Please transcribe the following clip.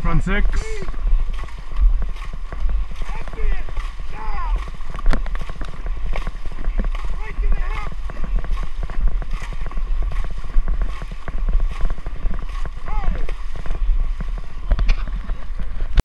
Front 6.